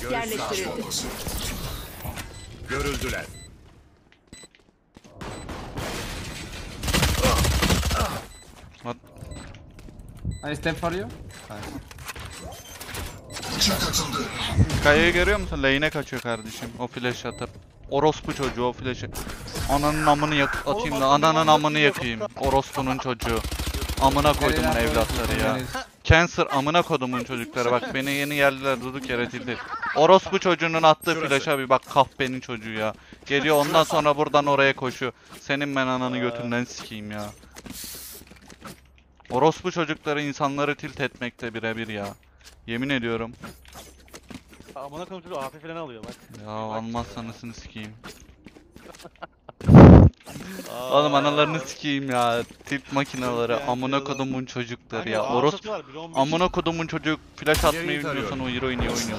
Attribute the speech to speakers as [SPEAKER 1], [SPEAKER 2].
[SPEAKER 1] Spike yerleştirildi.
[SPEAKER 2] Görüldüler.
[SPEAKER 3] I step for you.
[SPEAKER 4] Kayayı görüyor musun? Lane'e kaçıyor kardeşim. O flash atıp. Orospu çocuğu o flash'ı. Ananın amını yak atayım da ananın amını yakayım. Orospu'nun çocuğu. Amına koydumun evlatları ya. Cancer amına kodumun çocukları bak beni yeni geldiler durduk yere tildi. Orospu çocuğunun attığı flash'a bir bak kahpenin çocuğu ya. Geliyor ondan sonra buradan oraya koşuyor. Senin ben ananı götünden sikeyim ya. Orospu çocukları insanları tilt etmekte birebir ya. Yemin ediyorum.
[SPEAKER 5] Amına koyayım çocuğu AP falan alıyor bak.
[SPEAKER 4] Ya almazsan anasını sikeyim. Oğlum analarını sikeyim ya. Tilt makineleri
[SPEAKER 5] Yani
[SPEAKER 4] amına kodumun çocukları ya.
[SPEAKER 5] beş.
[SPEAKER 4] amına kodumun çocuk flash atmayı biliyorsan o hero'yu niye oynuyorsun ya?